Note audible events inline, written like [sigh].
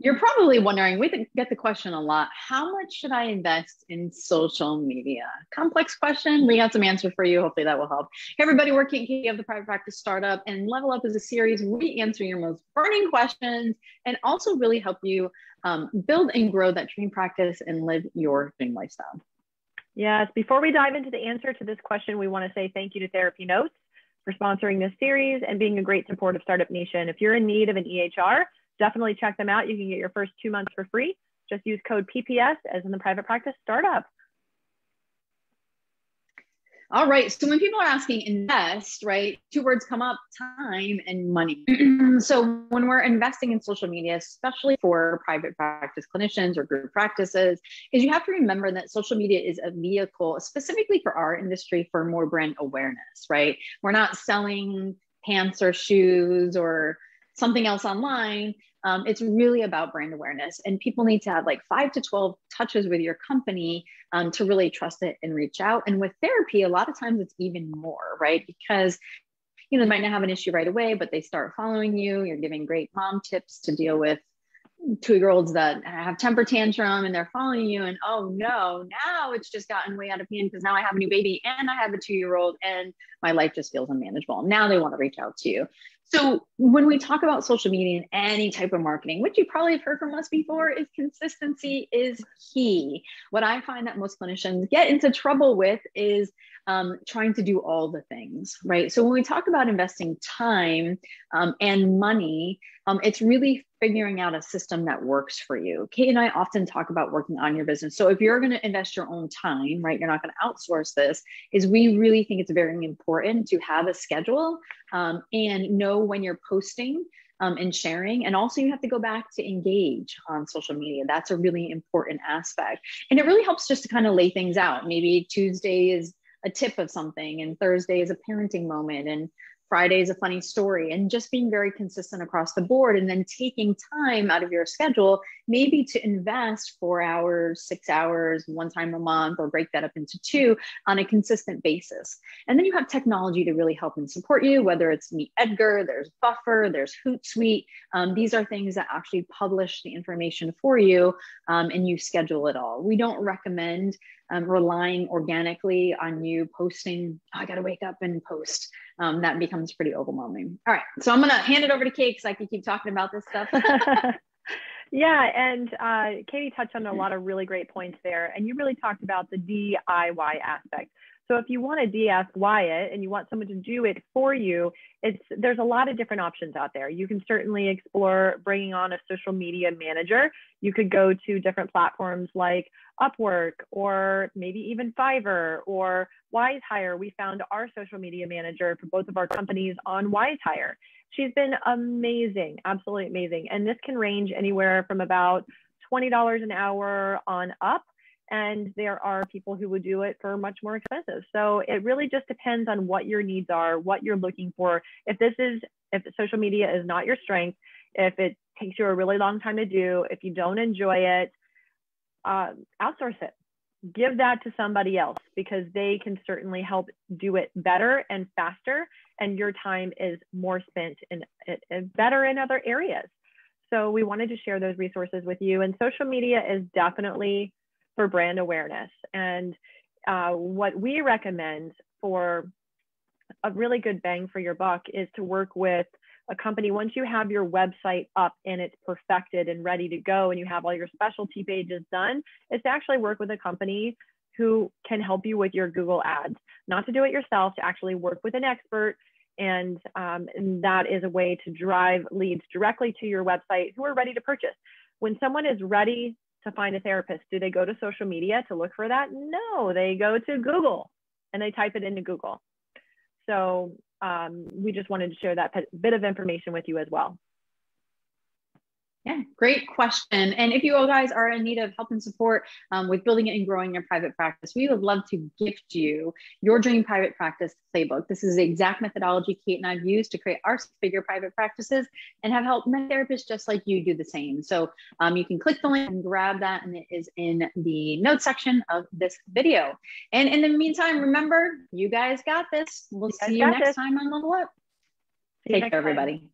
You're probably wondering, we get the question a lot how much should I invest in social media? Complex question. We got some answers for you. Hopefully that will help. Hey, everybody, we're Katie of the Private Practice Startup, and Level Up is a series where we answer your most burning questions and also really help you um, build and grow that dream practice and live your dream lifestyle. Yes, before we dive into the answer to this question, we want to say thank you to Therapy Notes for sponsoring this series and being a great support of Startup Nation. If you're in need of an EHR, definitely check them out. You can get your first two months for free. Just use code PPS as in the private practice startup. All right. So when people are asking invest, right, two words come up time and money. [clears throat] so when we're investing in social media, especially for private practice clinicians or group practices, is you have to remember that social media is a vehicle specifically for our industry for more brand awareness, right? We're not selling pants or shoes or something else online. Um, it's really about brand awareness, and people need to have like five to 12 touches with your company um, to really trust it and reach out. And with therapy, a lot of times it's even more, right? Because you know, they might not have an issue right away, but they start following you. You're giving great mom tips to deal with two year olds that have temper tantrum and they're following you and oh no now it's just gotten way out of hand because now i have a new baby and i have a two year old and my life just feels unmanageable now they want to reach out to you so when we talk about social media and any type of marketing, which you probably have heard from us before, is consistency is key. What I find that most clinicians get into trouble with is um, trying to do all the things, right? So when we talk about investing time um, and money, um, it's really figuring out a system that works for you. Kate and I often talk about working on your business. So if you're going to invest your own time, right, you're not going to outsource this, is we really think it's very important to have a schedule um, and know when you're posting um, and sharing. And also, you have to go back to engage on social media. That's a really important aspect. And it really helps just to kind of lay things out. Maybe Tuesday is a tip of something, and Thursday is a parenting moment, and Friday is a funny story and just being very consistent across the board and then taking time out of your schedule, maybe to invest four hours, six hours, one time a month, or break that up into two on a consistent basis. And then you have technology to really help and support you, whether it's Meet Edgar, there's Buffer, there's Hootsuite. Um, these are things that actually publish the information for you um, and you schedule it all. We don't recommend um, relying organically on you posting, oh, I got to wake up and post. Um, that becomes pretty overwhelming. All right. So I'm going to hand it over to Kate because I can keep talking about this stuff. [laughs] [laughs] yeah. And uh, Katie touched on a lot of really great points there. And you really talked about the DIY aspect. So if you want to DIY it and you want someone to do it for you, it's there's a lot of different options out there. You can certainly explore bringing on a social media manager. You could go to different platforms like Upwork or maybe even Fiverr or WiseHire. We found our social media manager for both of our companies on WiseHire. She's been amazing, absolutely amazing. And this can range anywhere from about $20 an hour on up. And there are people who would do it for much more expensive. So it really just depends on what your needs are, what you're looking for. If this is, if social media is not your strength, if it takes you a really long time to do, if you don't enjoy it, uh, outsource it give that to somebody else because they can certainly help do it better and faster and your time is more spent in, better in other areas so we wanted to share those resources with you and social media is definitely for brand awareness and uh, what we recommend for a really good bang for your buck is to work with a company, once you have your website up and it's perfected and ready to go and you have all your specialty pages done, is to actually work with a company who can help you with your Google ads, not to do it yourself, to actually work with an expert. And, um, and that is a way to drive leads directly to your website who are ready to purchase. When someone is ready to find a therapist, do they go to social media to look for that? No, they go to Google and they type it into Google. So um, we just wanted to share that bit of information with you as well. Yeah, great question. And if you guys are in need of help and support um, with building it and growing your private practice, we would love to gift you your Dream Private Practice Playbook. This is the exact methodology Kate and I've used to create our figure private practices and have helped many therapists just like you do the same. So um, you can click the link and grab that, and it is in the notes section of this video. And in the meantime, remember, you guys got this. We'll you see you next this. time on Level Up. Take care, everybody.